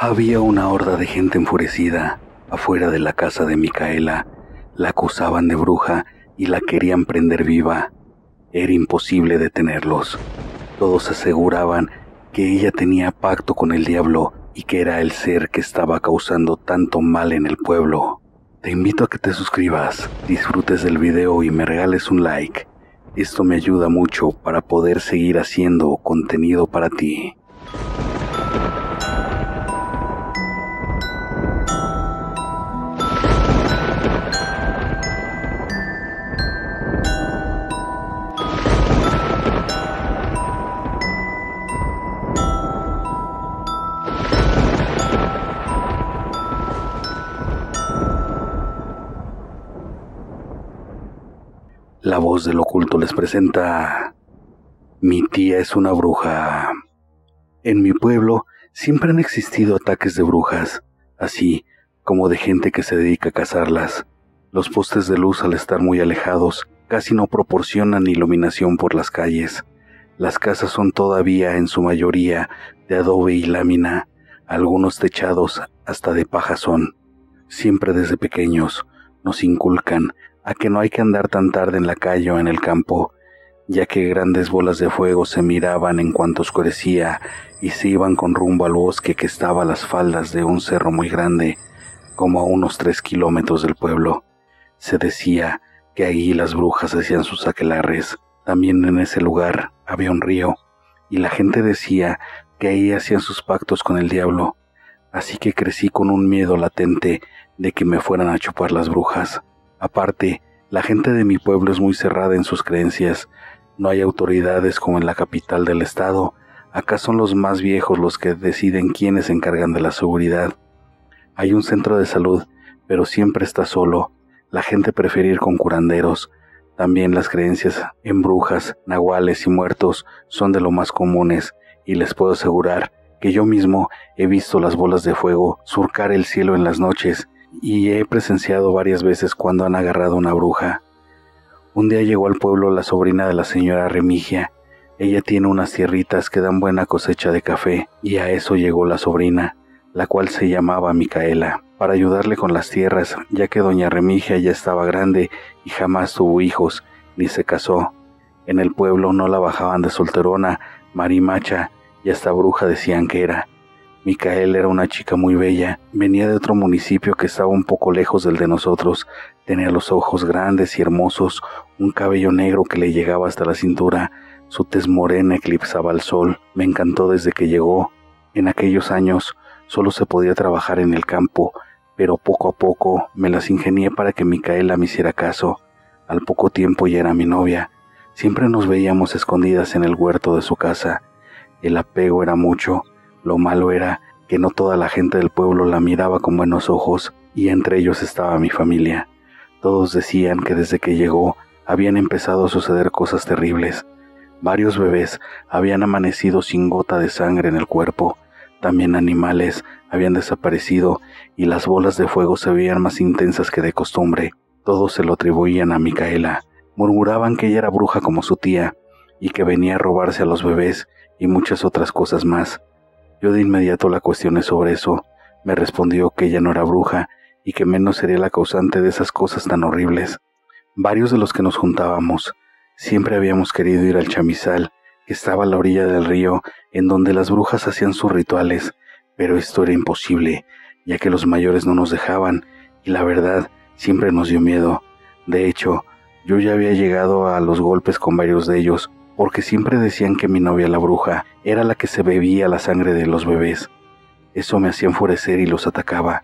Había una horda de gente enfurecida afuera de la casa de Micaela. La acusaban de bruja y la querían prender viva. Era imposible detenerlos. Todos aseguraban que ella tenía pacto con el diablo y que era el ser que estaba causando tanto mal en el pueblo. Te invito a que te suscribas, disfrutes del video y me regales un like. Esto me ayuda mucho para poder seguir haciendo contenido para ti. Del oculto les presenta... Mi tía es una bruja. En mi pueblo siempre han existido ataques de brujas, así como de gente que se dedica a cazarlas. Los postes de luz al estar muy alejados casi no proporcionan iluminación por las calles. Las casas son todavía en su mayoría de adobe y lámina, algunos techados hasta de paja son. Siempre desde pequeños nos inculcan a que no hay que andar tan tarde en la calle o en el campo, ya que grandes bolas de fuego se miraban en cuanto oscurecía y se iban con rumbo al bosque que estaba a las faldas de un cerro muy grande, como a unos tres kilómetros del pueblo. Se decía que allí las brujas hacían sus aquelarres. También en ese lugar había un río, y la gente decía que ahí hacían sus pactos con el diablo. Así que crecí con un miedo latente de que me fueran a chupar las brujas. Aparte, la gente de mi pueblo es muy cerrada en sus creencias. No hay autoridades como en la capital del estado. Acá son los más viejos los que deciden quiénes se encargan de la seguridad. Hay un centro de salud, pero siempre está solo. La gente prefiere ir con curanderos. También las creencias en brujas, nahuales y muertos son de lo más comunes, y les puedo asegurar que yo mismo he visto las bolas de fuego surcar el cielo en las noches y he presenciado varias veces cuando han agarrado una bruja. Un día llegó al pueblo la sobrina de la señora Remigia. Ella tiene unas tierritas que dan buena cosecha de café, y a eso llegó la sobrina, la cual se llamaba Micaela, para ayudarle con las tierras, ya que doña Remigia ya estaba grande y jamás tuvo hijos, ni se casó. En el pueblo no la bajaban de solterona, marimacha, y hasta bruja decían que era. Micael era una chica muy bella, venía de otro municipio que estaba un poco lejos del de nosotros, tenía los ojos grandes y hermosos, un cabello negro que le llegaba hasta la cintura, su tez morena eclipsaba al sol, me encantó desde que llegó. En aquellos años solo se podía trabajar en el campo, pero poco a poco me las ingenié para que Micaela me hiciera caso. Al poco tiempo ya era mi novia. Siempre nos veíamos escondidas en el huerto de su casa. El apego era mucho, lo malo era que no toda la gente del pueblo la miraba con buenos ojos y entre ellos estaba mi familia. Todos decían que desde que llegó habían empezado a suceder cosas terribles. Varios bebés habían amanecido sin gota de sangre en el cuerpo, también animales habían desaparecido y las bolas de fuego se veían más intensas que de costumbre. Todos se lo atribuían a Micaela. Murmuraban que ella era bruja como su tía y que venía a robarse a los bebés y muchas otras cosas más. Yo de inmediato la cuestioné sobre eso. Me respondió que ella no era bruja y que menos sería la causante de esas cosas tan horribles. Varios de los que nos juntábamos siempre habíamos querido ir al chamizal, que estaba a la orilla del río, en donde las brujas hacían sus rituales, pero esto era imposible, ya que los mayores no nos dejaban, y la verdad siempre nos dio miedo. De hecho, yo ya había llegado a los golpes con varios de ellos, porque siempre decían que mi novia la bruja era la que se bebía la sangre de los bebés. Eso me hacía enfurecer y los atacaba.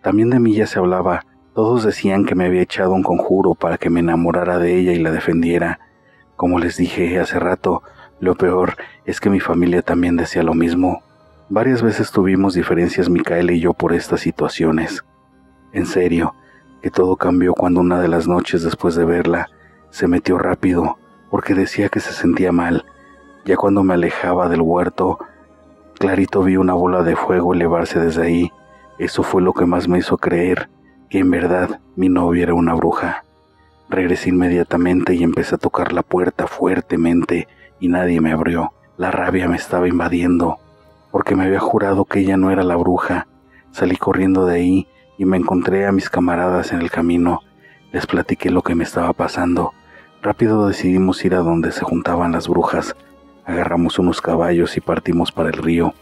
También de mí ya se hablaba. Todos decían que me había echado un conjuro para que me enamorara de ella y la defendiera. Como les dije hace rato, lo peor es que mi familia también decía lo mismo. Varias veces tuvimos diferencias Micaela y yo por estas situaciones. En serio, que todo cambió cuando una de las noches después de verla se metió rápido porque decía que se sentía mal. Ya cuando me alejaba del huerto, clarito vi una bola de fuego elevarse desde ahí. Eso fue lo que más me hizo creer que en verdad mi novia era una bruja. Regresé inmediatamente y empecé a tocar la puerta fuertemente y nadie me abrió. La rabia me estaba invadiendo. porque me había jurado que ella no era la bruja. Salí corriendo de ahí y me encontré a mis camaradas en el camino. Les platiqué lo que me estaba pasando. Rápido decidimos ir a donde se juntaban las brujas. Agarramos unos caballos y partimos para el río.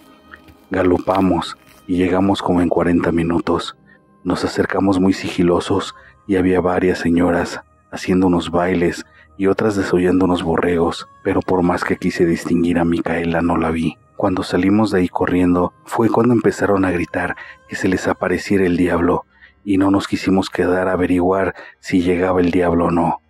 Galopamos y llegamos como en 40 minutos. Nos acercamos muy sigilosos y había varias señoras haciendo unos bailes y otras desollando unos borregos, pero por más que quise distinguir a Micaela no la vi. Cuando salimos de ahí corriendo fue cuando empezaron a gritar que se les apareciera el diablo y no nos quisimos quedar a averiguar si llegaba el diablo o no.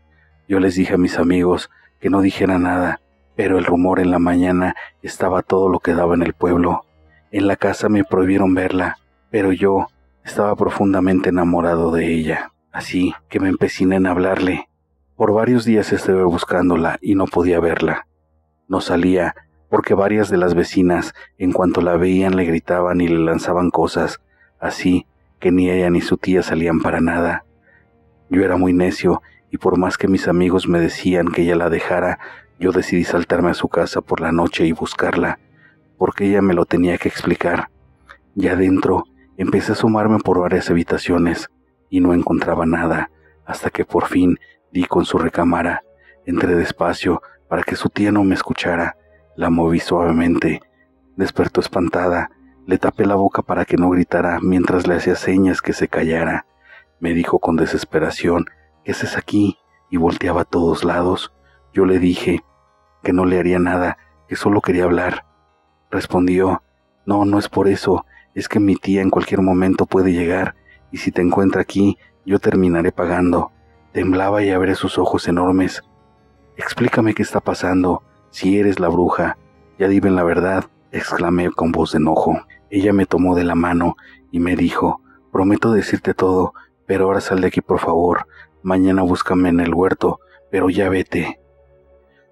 Yo les dije a mis amigos que no dijera nada, pero el rumor en la mañana estaba todo lo que daba en el pueblo. En la casa me prohibieron verla, pero yo estaba profundamente enamorado de ella, así que me empeciné en hablarle. Por varios días estuve buscándola y no podía verla. No salía porque varias de las vecinas, en cuanto la veían, le gritaban y le lanzaban cosas, así que ni ella ni su tía salían para nada. Yo era muy necio y por más que mis amigos me decían que ella la dejara, yo decidí saltarme a su casa por la noche y buscarla, porque ella me lo tenía que explicar. Ya adentro empecé a sumarme por varias habitaciones y no encontraba nada, hasta que por fin di con su recámara. Entré despacio para que su tía no me escuchara. La moví suavemente. Despertó espantada. Le tapé la boca para que no gritara mientras le hacía señas que se callara. Me dijo con desesperación, ¿qué haces aquí? y volteaba a todos lados. Yo le dije que no le haría nada, que solo quería hablar. Respondió, no, no es por eso, es que mi tía en cualquier momento puede llegar, y si te encuentra aquí, yo terminaré pagando. Temblaba y abría sus ojos enormes. Explícame qué está pasando, si eres la bruja. Ya dime la verdad, exclamé con voz de enojo. Ella me tomó de la mano y me dijo, prometo decirte todo, pero ahora sal de aquí por favor. Mañana búscame en el huerto, pero ya vete.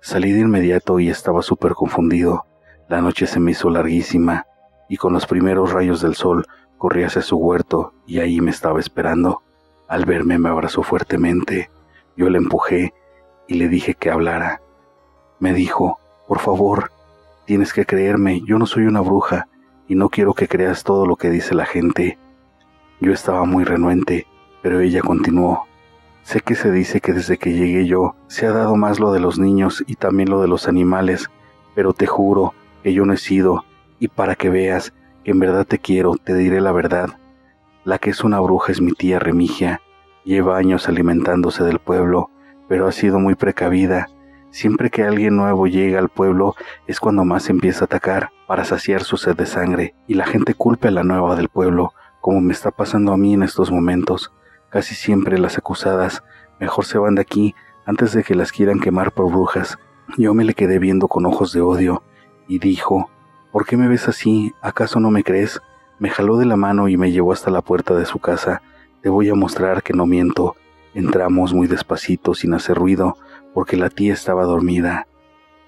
Salí de inmediato y estaba súper confundido. La noche se me hizo larguísima y con los primeros rayos del sol corrí hacia su huerto y ahí me estaba esperando. Al verme me abrazó fuertemente. Yo le empujé y le dije que hablara. Me dijo, por favor, tienes que creerme, yo no soy una bruja y no quiero que creas todo lo que dice la gente. Yo estaba muy renuente, pero ella continuó. Sé que se dice que desde que llegué yo se ha dado más lo de los niños y también lo de los animales, pero te juro que yo no he sido, y para que veas que en verdad te quiero, te diré la verdad. La que es una bruja es mi tía Remigia. Lleva años alimentándose del pueblo, pero ha sido muy precavida. Siempre que alguien nuevo llega al pueblo es cuando más empieza a atacar para saciar su sed de sangre, y la gente culpa a la nueva del pueblo, como me está pasando a mí en estos momentos. Casi siempre las acusadas mejor se van de aquí antes de que las quieran quemar por brujas. Yo me le quedé viendo con ojos de odio y dijo, ¿Por qué me ves así? ¿Acaso no me crees? Me jaló de la mano y me llevó hasta la puerta de su casa. Te voy a mostrar que no miento. Entramos muy despacito, sin hacer ruido, porque la tía estaba dormida.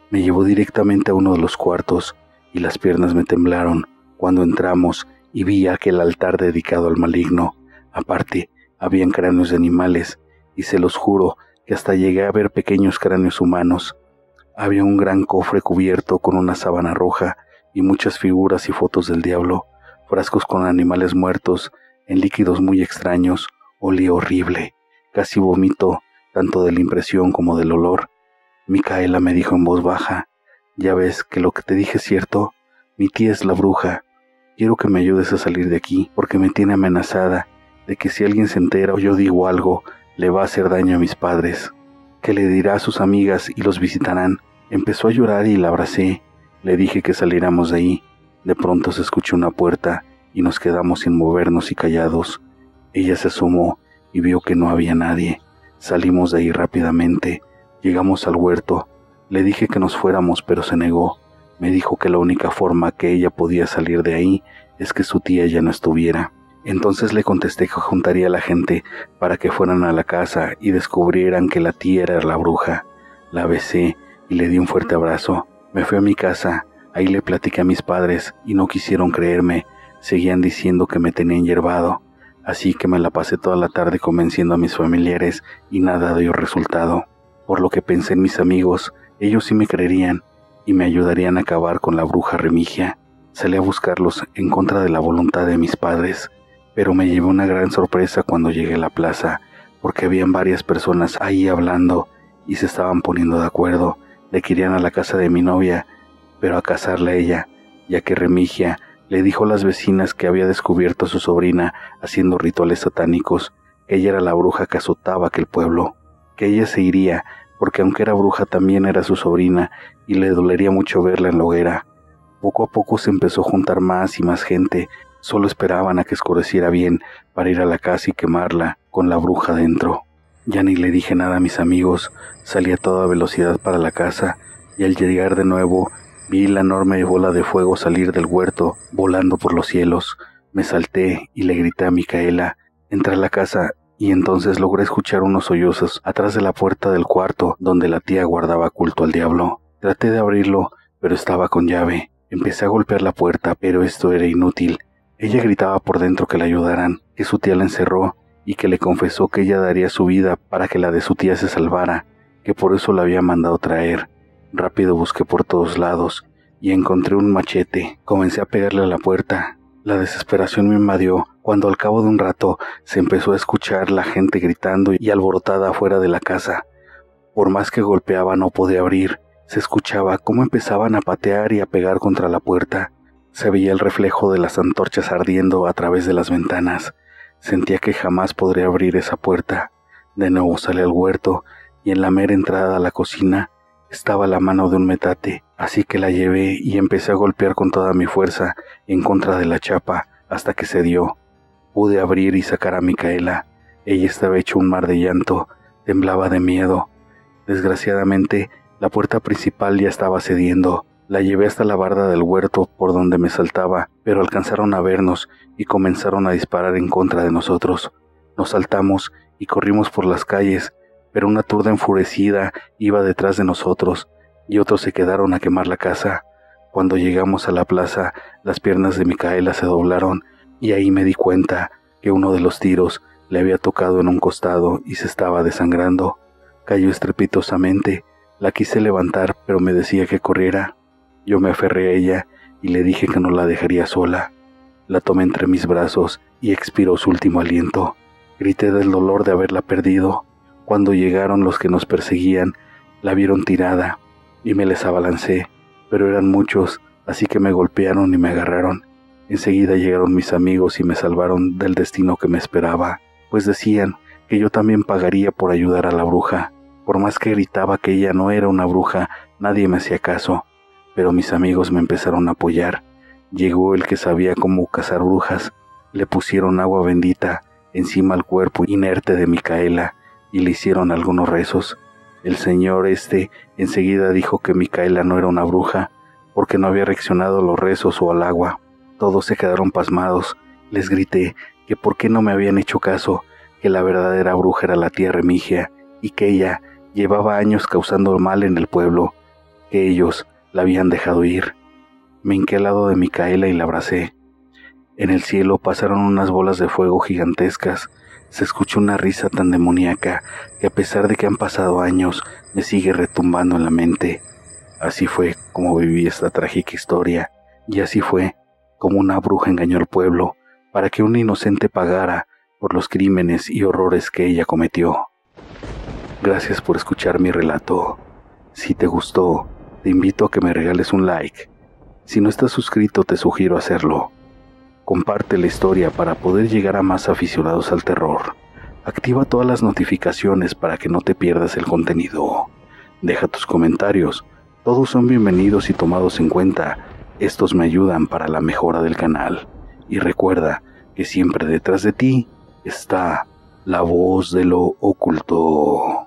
Me llevó directamente a uno de los cuartos y las piernas me temblaron cuando entramos y vi aquel altar dedicado al maligno. Aparte, habían cráneos de animales, y se los juro que hasta llegué a ver pequeños cráneos humanos. Había un gran cofre cubierto con una sábana roja y muchas figuras y fotos del diablo, frascos con animales muertos, en líquidos muy extraños, olía horrible. Casi vomito, tanto de la impresión como del olor. Micaela me dijo en voz baja, ya ves que lo que te dije es cierto, mi tía es la bruja. Quiero que me ayudes a salir de aquí porque me tiene amenazada de que si alguien se entera o yo digo algo, le va a hacer daño a mis padres, que le dirá a sus amigas y los visitarán. Empezó a llorar y la abracé. Le dije que saliéramos de ahí. De pronto se escuchó una puerta y nos quedamos sin movernos y callados. Ella se asomó y vio que no había nadie. Salimos de ahí rápidamente. Llegamos al huerto. Le dije que nos fuéramos, pero se negó. Me dijo que la única forma que ella podía salir de ahí es que su tía ya no estuviera. Entonces le contesté que juntaría a la gente para que fueran a la casa y descubrieran que la tía era la bruja. La besé y le di un fuerte abrazo. Me fui a mi casa, ahí le platiqué a mis padres y no quisieron creerme, seguían diciendo que me tenían hierbado. Así que me la pasé toda la tarde convenciendo a mis familiares y nada dio resultado. Por lo que pensé en mis amigos, ellos sí me creerían y me ayudarían a acabar con la bruja remigia. Salí a buscarlos en contra de la voluntad de mis padres, pero me llevé una gran sorpresa cuando llegué a la plaza, porque habían varias personas ahí hablando y se estaban poniendo de acuerdo. Le querían a la casa de mi novia, pero a casarla a ella, ya que Remigia le dijo a las vecinas que había descubierto a su sobrina haciendo rituales satánicos, que ella era la bruja que azotaba aquel pueblo, que ella se iría, porque aunque era bruja también era su sobrina y le dolería mucho verla en la hoguera. Poco a poco se empezó a juntar más y más gente, solo esperaban a que escureciera bien para ir a la casa y quemarla con la bruja dentro. Ya ni le dije nada a mis amigos, salí a toda velocidad para la casa y al llegar de nuevo vi la enorme bola de fuego salir del huerto, volando por los cielos. Me salté y le grité a Micaela, entra a la casa y entonces logré escuchar unos sollozos atrás de la puerta del cuarto donde la tía guardaba culto al diablo. Traté de abrirlo, pero estaba con llave. Empecé a golpear la puerta, pero esto era inútil. Ella gritaba por dentro que la ayudaran, que su tía la encerró y que le confesó que ella daría su vida para que la de su tía se salvara, que por eso la había mandado traer. Rápido busqué por todos lados y encontré un machete. Comencé a pegarle a la puerta. La desesperación me invadió cuando al cabo de un rato se empezó a escuchar la gente gritando y alborotada afuera de la casa. Por más que golpeaba no podía abrir. Se escuchaba cómo empezaban a patear y a pegar contra la puerta. Se veía el reflejo de las antorchas ardiendo a través de las ventanas. Sentía que jamás podría abrir esa puerta. De nuevo salí al huerto y en la mera entrada a la cocina estaba la mano de un metate, así que la llevé y empecé a golpear con toda mi fuerza en contra de la chapa hasta que se dio. Pude abrir y sacar a Micaela. Ella estaba hecho un mar de llanto, temblaba de miedo. Desgraciadamente, la puerta principal ya estaba cediendo. La llevé hasta la barda del huerto por donde me saltaba, pero alcanzaron a vernos y comenzaron a disparar en contra de nosotros. Nos saltamos y corrimos por las calles, pero una turda enfurecida iba detrás de nosotros y otros se quedaron a quemar la casa. Cuando llegamos a la plaza, las piernas de Micaela se doblaron y ahí me di cuenta que uno de los tiros le había tocado en un costado y se estaba desangrando. Cayó estrepitosamente. La quise levantar, pero me decía que corriera. Yo me aferré a ella y le dije que no la dejaría sola. La tomé entre mis brazos y expiró su último aliento. Grité del dolor de haberla perdido. Cuando llegaron los que nos perseguían, la vieron tirada y me les abalancé, pero eran muchos, así que me golpearon y me agarraron. Enseguida llegaron mis amigos y me salvaron del destino que me esperaba, pues decían que yo también pagaría por ayudar a la bruja. Por más que gritaba que ella no era una bruja, nadie me hacía caso pero mis amigos me empezaron a apoyar. Llegó el que sabía cómo cazar brujas, le pusieron agua bendita encima al cuerpo inerte de Micaela y le hicieron algunos rezos. El señor este enseguida dijo que Micaela no era una bruja porque no había reaccionado a los rezos o al agua. Todos se quedaron pasmados. Les grité que por qué no me habían hecho caso, que la verdadera bruja era la tía Remigia y que ella llevaba años causando mal en el pueblo, que ellos la habían dejado ir. Me hinqué al lado de Micaela y la abracé. En el cielo pasaron unas bolas de fuego gigantescas. Se escuchó una risa tan demoníaca que a pesar de que han pasado años, me sigue retumbando en la mente. Así fue como viví esta trágica historia, y así fue como una bruja engañó al pueblo para que un inocente pagara por los crímenes y horrores que ella cometió. Gracias por escuchar mi relato. Si te gustó, te invito a que me regales un like. Si no estás suscrito, te sugiero hacerlo. Comparte la historia para poder llegar a más aficionados al terror. Activa todas las notificaciones para que no te pierdas el contenido. Deja tus comentarios. Todos son bienvenidos y tomados en cuenta. Estos me ayudan para la mejora del canal. Y recuerda que siempre detrás de ti está la voz de lo oculto.